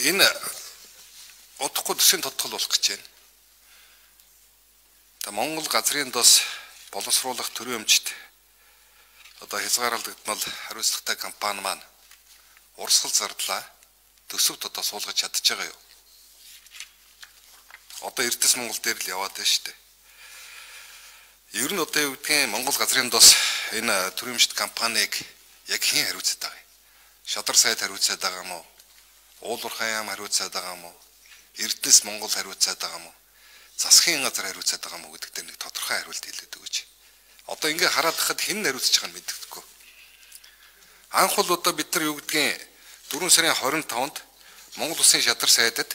Энэ удахгүй төсвийн тодтгол болох гэж байна. Та Монгол газрын дос боловсруулах төрийн өмчт одоо хязгаарлагдмал хариуцлагатай компани маань урсгал зардлаа төсөвт одоо суулгаж чадчих байгаа юу? Одоо Эрдэс Монгол дээр л яваад байна шүү дээ. Ер нь одоо юу гэдгийг Монгол газрын дос энэ төрөмжт компанийг яг хэн хариуцдаг юм? Шадар сайд хариуцдаг юм уу? Уулуурхай яам хариуцаад байгаа юм уу? Эрдэнэс Монгол хариуцаад байгаа юм уу? Засгийн газар хариуцаад байгаа юм уу гэдэг дээр нэг тодорхой хариулт хэлээд өгөөч. Одоо ингээ хараад хахад хэн хариуцж байгааг мэддэггүй. Анх бол одоо бид нар юу гэдгийг 4 сарын 25-нд Монгол Улсын шадар сайдад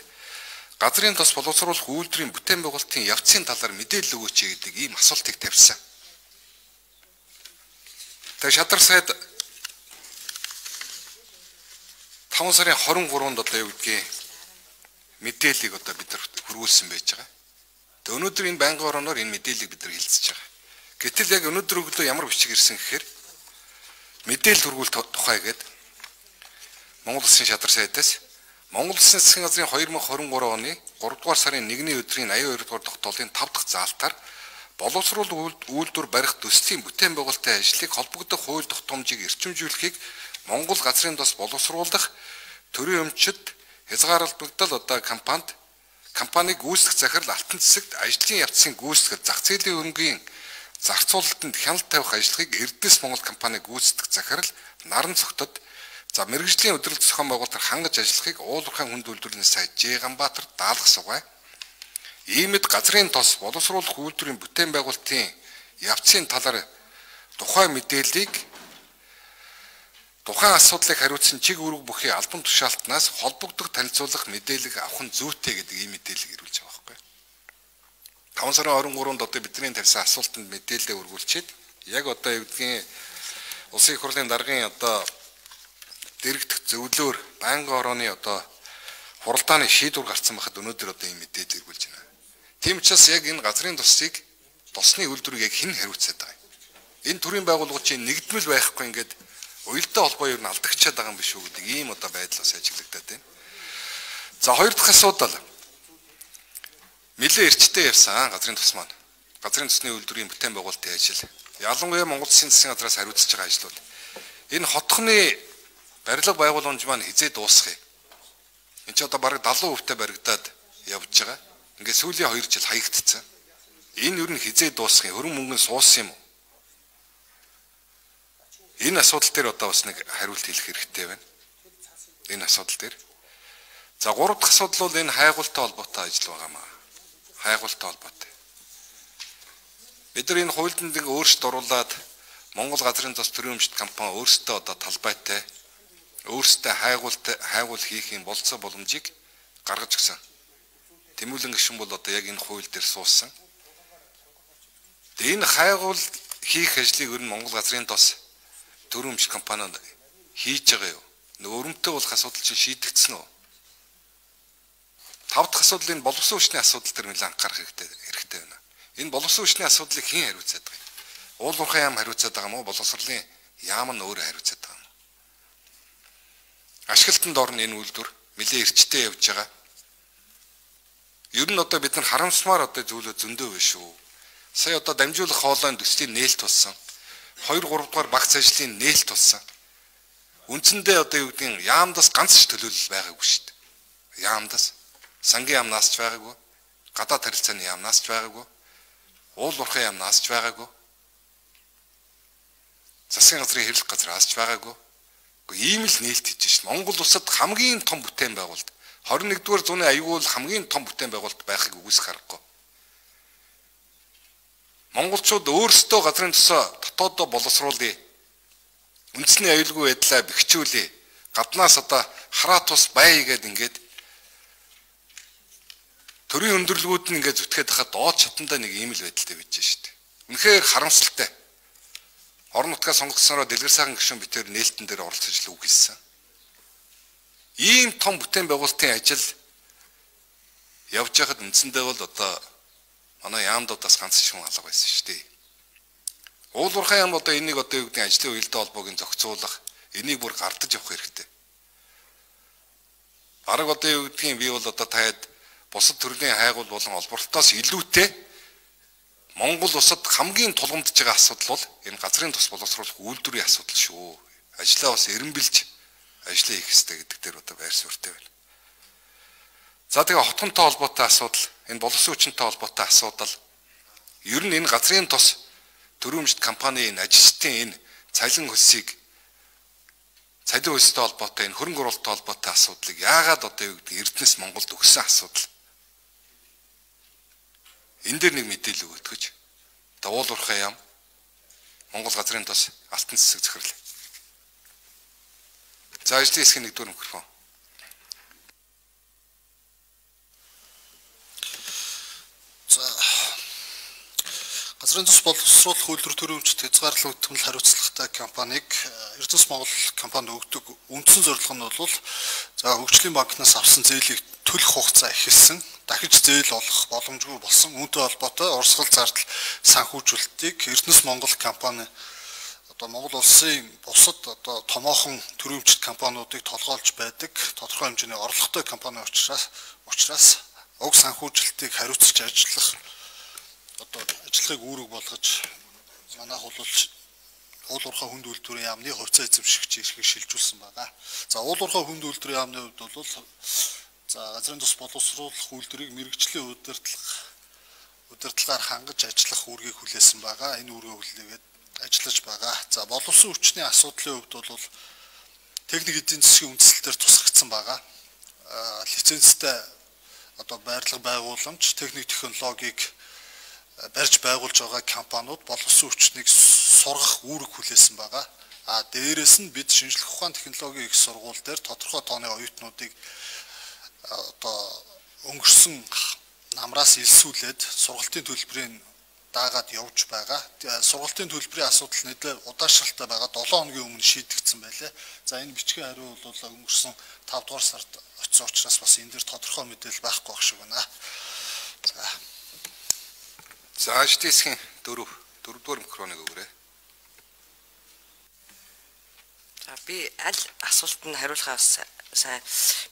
газрын тос боловсруулах үйлдвэрийн бүтээн байгуулалтын явцын талаар мэдээлэл өгөөч гэдэг ийм асуултыг тавьсан. Тэгээ шадар сайд 5 сарын 23-нд одоо юу гэдгийг мэдээллийг одоо бид нар хөрвүүлсэн байж байгаа. Тэгээ өнөөдөр энэ байнгын орооноор энэ мэдээллийг бид нар хэлцэж байгаа. Гэтэл яг өнөөдөр өглөө ямар бичиг ирсэн гэхээр мэдээлэл хөрвүүл тухай гээд Монгол Улсын шадар сайдаас Монгол Улсын засгийн газрын 2023 оны 3 дугаар сарын 1-ний өдрийн 82 дугаар тогтоолын 5 дахь заалтаар боловсруул үйлдвэр барих төслийн бүтээн байгуулалтын ажлыг холбогдох хууль тогтоомжийг эрчимжүүлэхийг Монгол газрын тос боловсруулах төрийн өмчөд хязгаарлагдал одоо компанид компаниг гүйцэтгэх захирал алтан цэцэгт ажлын явцын гүйцэтгэл зах зээлийн хөрөнгийн зарцуулалтанд хяналт тавих ажлыг Эрдэнэс Монгол компаниг гүйцэтгэх захирал наран цогтод за мэрэгжлийн өдрөл зохион байгуулалт хангаж ажиллахыг уулуурхайн хүнд үйлдвэрлэлийн сайд Жэганбаатар даалгах сугай. Иймэд газрын тос боловсруулах үйлдвэрийн бүтээн байгуулалтын явцын талаар тухайн мэдээллийг тухайн асуудлыг хариуцсан чиг үүрэг бүхий албан тушаалтнаас холбогдох танилцуулах мэдээлэл авах нь зүйтэй гэдэг ийм мэдээлэл ирүүлж байгаа байхгүй. 5 сарын 23-нд одоо бидний тавьсан асуултанд мэдээлэл өргүүлчихэд яг одоо юу гэдгийг улсын их хурлын даргын одоо дэрэгдэх зөвлөөр байнгын орооны одоо хуралдааны шийдвэр гарсан байхад өнөөдөр одоо ийм мэдээлэл ирүүлж байна. Тийм учраас яг энэ газрын тусыг тосны үйлдвэрийг яг хэн хариуцаад байгаа юм. Энэ төрлийн байгууллагын нэгдмэл байхгүй ингээд уялдаа холбоо юу н алдагчаад байгаа юм биш үү гэдэг ийм одоо байдлаас ажиглагдаад байна. За хоёр дахь асуудал. Нилээ эрчтэй ярьсан газрын тус маань. Газрын тусны үйлдвэрийн бүтээн байгуулалтын ажил. Ялангуяа Монгол Улсын засгийн газраас хариуцж байгаа ажлууд. Энэ хотхны барилга байгууламж маань хизээ дуусах юм. Энд ч одоо бараг 70% баригдаад явж байгаа. Ингээд сүүлийн 2 жил хаягдцсан. Энэ юу н хизээ дуусах юм. Хөрөн мөнгөнд суусан юм уу? Энэ асуудал дээр одоо бас нэг хариулт хэлэх хэрэгтэй байна. Энэ асуудал дээр. За гурав дахь асуудал бол энэ хайгуултай холбоотой ажил байгаамаа. Хайгуултай холбоотой. Бид нар энэ хуульд нэг өөрсд оруулаад Монгол газрын зас төрийн өмчт компани өөрсдөө одоо талбайтай өөрсдөө хайгуултай хайгуул хийх юм болцоо боломжийг гаргаж өгсөн. Тэмүүлэн гишүүн бол одоо яг энэ хууль дээр суусан. Тэгээ энэ хайгуул хийх ажлыг ер нь Монгол газрын тос төрөмж компаниуд хийж байгаа юу? Нөгөө өрөмтөө болох асуудал чинь шийдэгдсэн үү? Тав дахь асуудал энэ боловсон хүчний асуудал төр нэлээд анхаарах хэрэгтэй хэрэгтэй байна. Энэ боловсон хүчний асуудлыг хэн хариуцаад байгаа юм? Уул уурхай яам хариуцаад байгаа юм уу? Боловсролын яам нь өөрөө хариуцаад байгаа юм. Ашиглалтанд орно энэ үйлдвэр нэлээд эрчтэй явж байгаа. Ер нь одоо бид нар харамсмаар одоо зүйлөө зөндөө биш үү? Сая одоо дамжуулах хоолойн төслийн нээлт тулсан 2 3 дугаар багц ажлын нээлт тулсан. Үндсэндээ одоо юу гэдгийг яамдас ганц ч төлөөлөл байгаагүй шүү дээ. Яамдас сангийн яамнаас ч байгаагүй, гадаад харилцааны яамнаас ч байгаагүй, уул уурхай яамнаас ч байгаагүй. Засгийн газрын хэвлэх газраас ч байгаагүй. Ийм л нээлт хийж шин. Монгол улсад хамгийн том бүтээн байгуулалт 21-р зууны аюул хамгийн том бүтээн байгуулалт байхыг үгүйсэх аргагүй. Монголчууд өөрсдөө газрын тусаа дотооддоо боловсруулъя. Үндэсний аюулгүй байдлаа бэхжүүлье. Гаднаас одоо хараа тус бай гэдэг ингээд төрийн өндөрлгүүд нь ингээд зүтгээд хахад доод чатандаа нэг ийм л байдалтай байж штэ. Үнэхээр харамсалтай. Орон нутгаа сонгогдсороо дэлгэр сайхан гишүүн битээр нээлтэн дээр оролцож л үг хэлсэн. Ийм том бүтээн байгуулалтын ажил явж байхад үндсэндээ бол одоо манай яамдуудаас ганц шин алга байсан шүү дээ. Уулуурхай яам одоо энийг одоо юу гэдэг ажлын уялдаа холбоог нь зохицуулах, энийг бүр гардаж явах хэрэгтэй. Бараг одоо юу гэдгийг би бол одоо таад бусад төрлийн хайгуул болон олборлолтоос илүүтэй Монгол улсад хамгийн тулгамдж байгаа асуудал бол энэ газрын тус боловсруулах үйлдвэрийн асуудал шүү. Ажлаа бас эренбилж ажлаа хийх хэрэгтэй гэдэг дээр одоо байр суурьтай байна. За тэгээ хотгонтой холбоотой асуудал, энэ боловсон хүчинтэй холбоотой асуудал ер нь энэ газрын тус төрөмжт компанийн ажилчдын энэ цалин хөлсийг цалин хөлстэй холбоотой энэ хөрөнгө оруулалттай холбоотой асуудлыг яагаад одоо юу гэдэг Эрдэнэс Монголд өгсөн асуудал энэ дээр нэг мэдээлэл өгөх гэж давуул урхаа ям Монгол газрын тос алтан цэцэг захирлаа. За ажлын хэсгийн нэгдүгээр микрофон. За газрын тус боловсруулах үйлдвэр төрөмжт хязгаарлалт хөтөлбөр хариуцлагатай компанийг Эрдэнэс Монгол компани өгдөг үндсэн зорилго нь бол за хөгжлийн банкнаас авсан зээлийг төлөх хугацаа ихэлсэн дахиж зээл олох боломжгүй болсон. Үүнтэй холбоотой урсгал зардал санхүүжүүлэлтийг Эрдэнэс Монгол компани одоо Монгол улсын бусад одоо томоохон төрөмчт компаниудыг толгоолж байдаг тодорхой хэмжээний орлоготой компани учраас учраас уг санхүүжилтийг хариуцж ажиллах одоо ажиллахыг үүрэг болгож манайх бол уул уурхай хүнд үйлдвэрийн яамны хувьцаа эзэмшигч эрхийг шилжүүлсэн байгаа. За уул уурхай хүнд үйлдвэрийн яамны хувьд бол За газрын тус боловсруулах үйлдвэрийг мэрэгжлийн удирдлага удирдлагаар хангаж ажиллах үүргийг хүлээсэн байгаа. Энэ үүргээ хүлээгээд ажиллаж байгаа. За боловсон хүчний асуудлын хувьд бол техник эдийн засгийн үндэслэлээр тусгагдсан байгаа. лицензтэй одоо байрлал байгууламж, техник технологиг барьж байгуулж байгаа компаниуд боловсон хүчнийг сургах үүрэг хүлээсэн байгаа. А дээрэс нь бид шинжлэх ухаан технологийн их сургууль дээр тодорхой тооны оюутнуудыг одоо өнгөрсөн намраас илсүүлээд сургалтын төлбөрийн даагаад явж байгаа. Сургалтын төлбөрийн асуудал нэлээд удаашралтай байгаа. 7 хоногийн өмнө шийдэгдсэн байлээ. За энэ бичгийн хариу бол өнгөрсөн 5 дугаар сард очсон учраас бас энэ дэр тодорхой мэдээлэл байхгүй байх шиг байна. За. За ажтисхийн 4 4 дугаар микроныг өгөөрэй. За би аль асуултанд хариулахаас сайн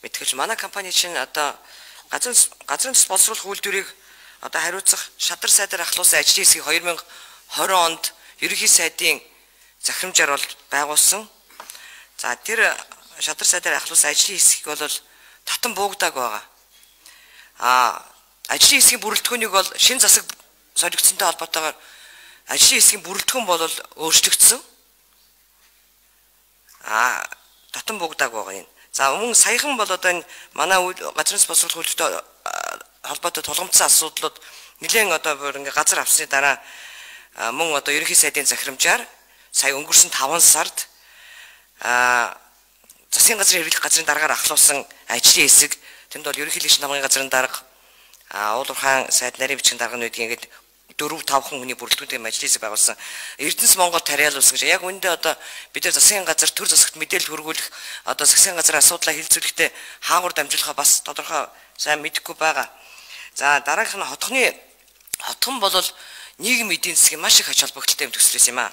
мэдгэж манай компани чинь одоо газрын газрын тус боловсруулах үйлдвэрийг одоо хариуцах шадар сайдаар ахлуулсан ажлын хэсгийг 2020 онд ерөнхий сайдын захирамжаар бол байгуулсан. За тэр шадар сайдаар ахлуулсан ажлын хэсгийг бол татан буугдааг байгаа. А ажлын хэсгийн бүрэлдэхүүнийг бол шин засаг солигдсонтой холбоотойгоор ажлын хэсгийн бүрэлдэхүүн бол өөрчлөгдсөн. А татан буугдааг байгаа юм. За өмнө саяхан бол одоо энэ манай газрын боловсрол хөлтөд холбоотой тулгамдсан асуудлууд нэлээд одоо бүр ингээ газар авсны дараа мөн одоо ерөнхий сайдын захирамжаар сая өнгөрсөн 5 сард а засгийн газрын хэвлэх газрын дараагаар ахлуулсан ажлын хэсэг тэнд бол ерөнхий лигч намын газрын дарга уулуурхаан сайд нарийн бичгийн дарга нь үдгийг ингээд 4 5 хүний бүрэлдэхүүнтэй мажлисыг байгуулсан Эрдэнэс Монгол тариалуулсан гэж. Яг үүндээ одоо бид нар засгийн газар төр засагт мэдээлэл хүргүүлэх одоо засгийн газрын асуудлаа хэлцүүлэхдээ хаагур дамжуулахаа бас тодорхой сайн мэдэхгүй байгаа. За дараагийнх нь хотхны хотхон бол нийгэм эдийн засгийн маш их ач холбогдолтой юм төслөөс юм аа.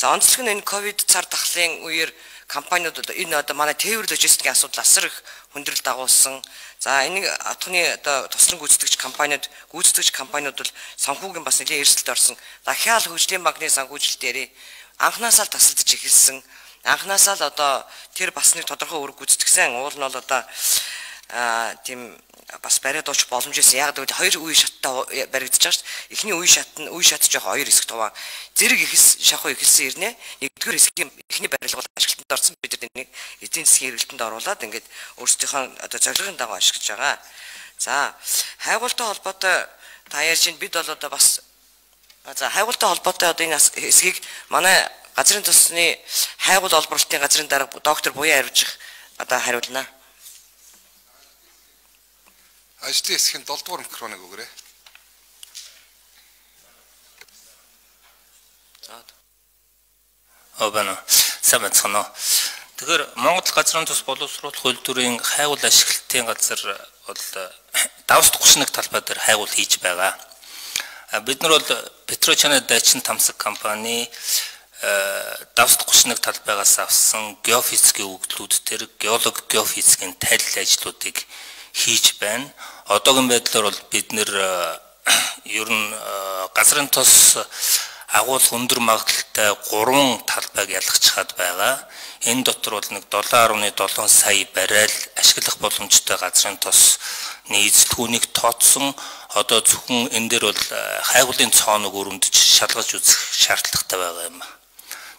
За онцлог нь энэ ковид цар тахлын үеэр компаниуд энэ одоо манай тээвэр логистикийн асуудал асар их хүндрэл дагуулсан. За энийг отхны одоо туслан гүйцэтгэгч компаниуд гүйцэтгэгч компаниуд бол санхүүгийн бас нэлийн эрсдэлд орсон. Дахиад хөгжлийн банкны санхүүжилт дээр анхнаасаа л тасалдж эхэлсэн. Анхнаасаа л одоо тэр бас нэг тодорхой үүрэг гүйцэтгсэн. Уул нь бол одоо аа тийм бас бариад ууч боломжээс яг гэвэл хоёр үе шаттай баригдаж байгаа шүү дээ. Эхний үе шат нь үе шат жоох хоёр хэсэгт хуваа. Зэрэг ихс шахуу ихэлсэн ирнэ. Нэгдүгээр хэсгийн эхний барилга бол ашиглалтанд орсон бид нар энийг эзэн засгийн эргэлтэнд оруулаад ингээд өөрсдийнхөө одоо зорилгын дагуу ашиглаж байгаа. За хайгуултай холбоотой та ярьж бид бол одоо бас за хайгуултай холбоотой одоо энэ хэсгийг манай газрын тусны хайгуул олборлолтын газрын дарга доктор Буян Арвжих одоо хариулнаа. Ажлын хэсгийн 7 дугаар микроныг өгөөрэй. За. Байна уу? Тэгэхээр Монгол газрын тус боловсруулах үйлдвэрийн хайгуул ашиглалтын газар бол давс 31 талбай дээр хайгуул хийж байгаа. Бид нар бол Петрочана Дачин тамсаг компани давс 31 талбайгаас авсан геофизикийн өгдлүүд төр геолог геофизикийн тайлал ажлуудыг хийж байна. Одоогийн байдлаар бол бид нэр ер нь газрын тос агуулга өндөр магадлалтай 3 талбайг ялгчихад байгаа. Энэ дотор бол нэг 7.7 сая барайл ашиглах боломжтой газрын тос нийцлэгүүнийг тооцсон одоо зөвхөн энэ дээр бол хайгуулын цооног өрөмдөж шалгаж үзэх шаардлагатай байгаа юм.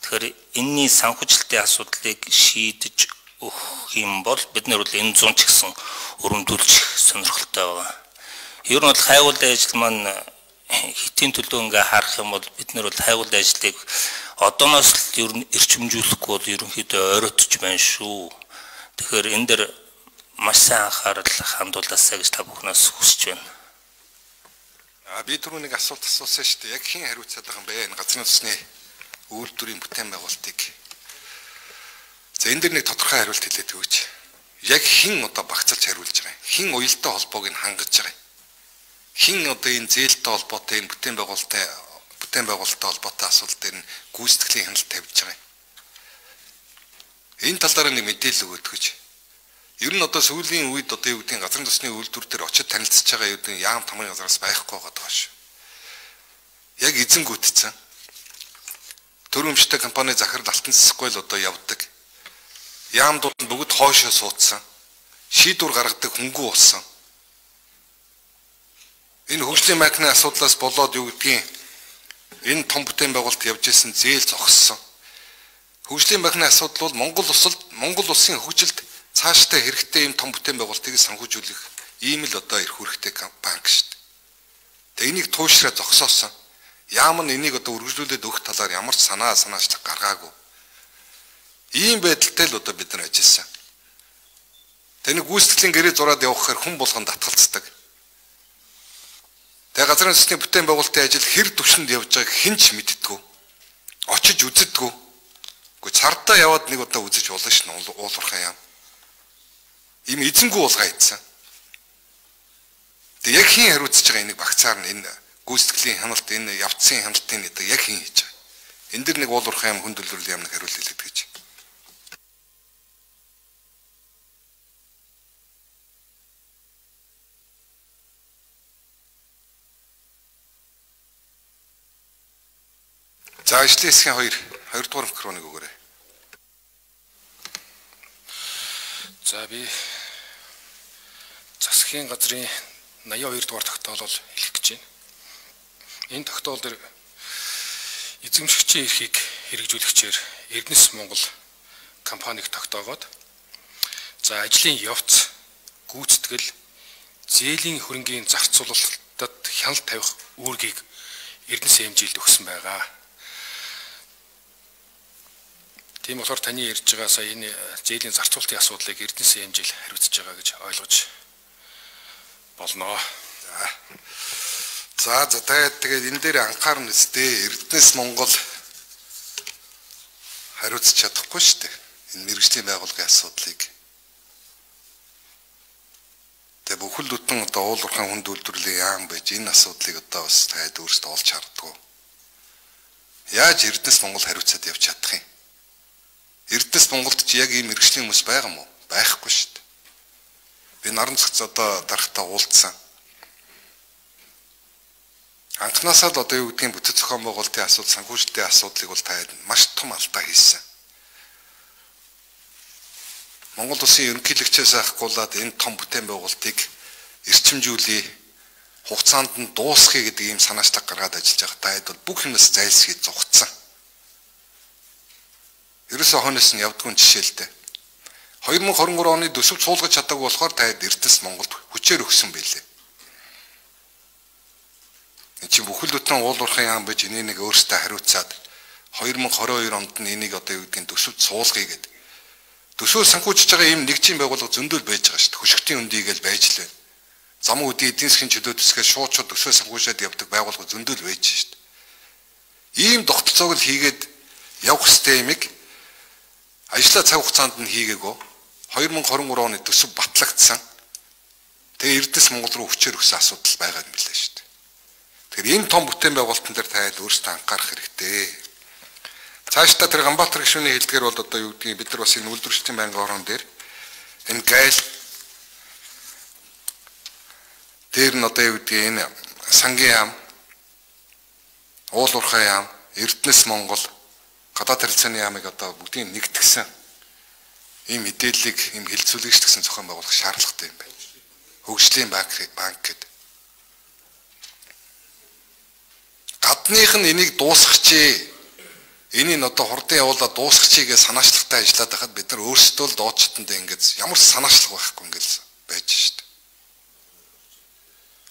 Тэгэхээр энэний санхүүжилтийн асуудлыг шийдэж өгөх юм бол бид нар бол энэ зүүн ч гэсэн өрөмдүүлж сонирхолтой байгаа. Ер нь бол хайгуулын ажил маань хитийн төлөө ингээ харах юм бол бид нар бол хайгуулын ажлыг одооноос л ер нь эрчимжүүлэхгүй бол ерөнхийдөө оройтж байна шүү. Тэгэхээр энэ дэр маш сайн анхаарал хандуулаасаа гэж та бүхнээс хүсэж байна. А би түрүү нэг асуулт асуусан шүү дээ. Яг хэн хариуцаад байгаа юм бэ? Энэ газрын усны үйлдвэрийн бүтээн байгуулалтыг. За энэ дэр нэг тодорхой хариулт хэлээд өгөөч. Яг хэн одоо багцалж хариулж байгаа юм? Хэн уялдаа холбоог нь хангаж байгаа юм? Хэн одоо энэ зээлтэй холбоотой энэ бүтээн байгуулалттай бүтээн байгуулалттай холбоотой асуудал дээр нь гүйцэтгэлийн хяналт тавьж байгаа юм? Энэ тал дээр нэг мэдээлэл өгөөд өгөөч. Ер нь одоо сүүлийн үед одоо юу гэдгийг газрын тосны үйлдвэр дээр очиж танилцж байгаа юу гэдэг яам тамгын газраас байхгүй байгаа шүү. Яг эзэнгүүтцэн төрөмжтэй компани захирал алтан цэсгүй л одоо явдаг. Яамдууд нь бүгд хоошоо суудсан. Шийдвэр гаргадаг хөнгүү болсон. Энэ хөгжлийн макны асуудлаас болоод юу гэдгийг энэ том бүтээн байгуулалт явж исэн зээл зогссон. Хөгжлийн банкны асуудал бол Монгол улсад Монгол улсын хөгжилд цаашдаа хэрэгтэй юм том бүтээн байгуулалтыг санхүүжүүлэх ийм л одоо ирэх хэрэгтэй банк шүү дээ. Тэгээ энийг туушраа зогсоосон. Яам нь энийг одоо үргэлжлүүлээд өгөх талаар ямар ч санаа санаачлаг гаргаагүй. Ийм байдалтай л одоо бид нар ажилласан. Тэнийг гүйцэтгэлийн гэрээ зураад явахаар хүн болгон татгалцдаг. Тэгээ газрын засгийн бүтээн байгуулалтын ажил хэр төвшөнд явж байгааг хэн ч мэддэггүй. Очиж үзэдэггүй. Гэхдээ цардаа яваад нэг удаа үзэж болно шин уулуурхаа юм. Им эзэнгүү уулгаа ийдсэн. Тэг яг хин хариуцж байгаа энийг багцаар нь энэ гүйцэтгэлийн хяналт энэ явцсан хяналтын нэг яг хин хийж байгаа. Энд дэр нэг уулуурхай юм хөндөлрөл юм хариулт хэлээд гэж. За ажлын хэсгийн 2 2 дугаар микрофоныг өгөөрэй. За би засгийн газрын 82 дугаар тогтоолол хэлэх гэж байна энэ тогтоол дээр эзэмшигчийн эрхийг хэрэгжүүлэгчээр Эрдэнэс Монгол компаниг тогтоогоод за ажлын явц гүйцэтгэл зээлийн хөрөнгийн зарцуулалтад хяналт тавих үүргийг Эрдэнэс хэмжилд өгсөн байгаа. Тийм болохоор таны ярьж байгаа сая энэ зээлийн зарцуулалтын асуудлыг Эрдэнэс хэмжил хариуцж байгаа гэж ойлгож болно. За За за тэгээд энэ дээр анхаарна үстэй Эрдэнэс Монгол хариуцж чадахгүй шүү дээ. Энэ мэрэгжлийн байгууллагын асуудлыг. Тэгээ бүхэл бүтэн одоо уулуурхан хүнд үйлдвэрлэлийн яам байж энэ асуудлыг одоо бас таад өөрсдөө олж хардггүй. Яаж Эрдэнэс Монгол хариуцаад явж чадах юм? Эрдэнэс Монголд ч яг ийм мэрэгжлийн хүмүүс байгаа мó? Байхгүй шүү дээ. Би наран цагц одоо дарахтаа уулзсан анхнаасаа л одоо юу гэдгийг бүтэц зохион байгуулалтын асуудал, санхүүжилтийн асуудлыг бол та маш том алдаа хийсэн. Монгол улсын ерөнхийлөгчөөс ахгуулаад энэ том бүтээн байгуулалтыг эрчимжүүлээ хугацаанд нь дуусгая гэдэг ийм санаачлаг гаргаад ажиллаж байгаа таад бол бүх юмс зайлсхий зугцсан. Ерөөсөө хонос нь явдггүй жишээлтэй. 2023 оны төсөв суулгаж чадаагүй болохоор таад Эрдэс Монголд хүчээр өгсөн байлээ. Энд чинь бүхэл бүтэн уулуурхын яам байж энийг нэг өөрсдөө хариуцаад 2022 онд нь энийг одоо юу гэдгийг төсөвд суулгая гэдэг. Төсөв санхүүжиж байгаа юм нэгжийн байгууллага зөндөл байж байгаа шүү дээ. Хөшгтийн үндийгээл байж л байна. Зам үдийн эдийн засгийн чөлөө төсгөө шууд шууд төсөв санхүүжээд явдаг байгууллага зөндөл байж шүү дээ. Ийм тогтолцоог л хийгээд явах юмыг ажлаа цаг хугацаанд нь хийгээгөө 2023 оны төсөв батлагдсан. Тэгээ Эрдэс Монгол руу хүчээр өссөн асуудал байгаа юм билээ шүү дээ. Тэгэхээр энэ том бүтээн байгуулалтан дээр таад өөрсдөө анхаарах хэрэгтэй. Цаашдаа тэр Ганбаатар гишүүний хэлдгэр бол одоо юу гэдгийг бид нар бас энэ үйлдвэрчдийн байнгын орон дээр энэ гайл дээр нь одоо юу гэдгийг энэ сангийн яам уул уурхай яам Эрдэнэс Монгол гадаад харилцааны яамыг одоо бүгдийг нэгтгсэн ийм мэдээллийг ийм хилцүүлэгч гэсэн зохион байгуулах шаардлагатай юм байна. Хөгжлийн банк банк гэдэг. Гадных нь энийг дуусгачээ. Энийг одоо хурдан явуулаад дуусгачээ гэж санаачлагтай ажиллаад байхад бид нар өөрсдөө л дуудчтанд ингэж ямар ч санаачлаг байхгүй ингээл байж штт.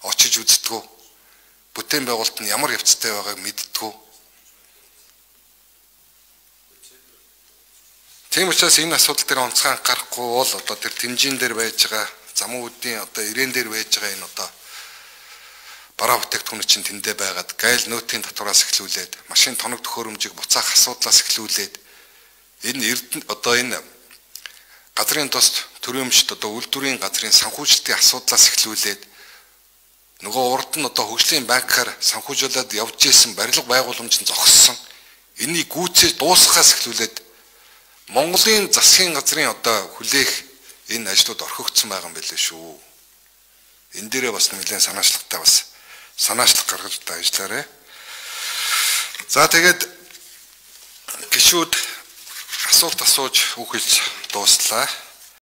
Очиж үздэггүй. Бүтээн байгуулалт нь ямар явцтай байгааг мэддэггүй Тийм учраас энэ асуудал дээр онцгой анхаарахгүй бол одоо тэр тэмжин дээр байж байгаа замуудын одоо ирээн дээр байж байгаа энэ одоо бараа бүтээгдэхүүн чинь тэндээ байгаад гайл нөтийн татвараас эхлүүлээд машин тоног төхөөрөмжийг буцаах асуудлаас эхлүүлээд энэ эрдэнэ одоо энэ газрын тус төрөмжт одоо үйлдвэрийн газрын санхүүжилтийн асуудлаас эхлүүлээд нөгөө урд нь одоо хөгжлийн банкаар санхүүжүүлээд явж исэн барилга байгууламж нь зогссон. Энийг гүйцээж дуусгахаас эхлүүлээд Монголын засгийн газрын одоо хүлээх энэ ажлууд орхигдсон байгаа юм билээ шүү. Энэ дээрээ бас нэлээд санаачлагтай бас санаачлах гаргаж одоо ажиллаарай. За тэгээд гişүүд асуулт асууж үхэлж дууслаа.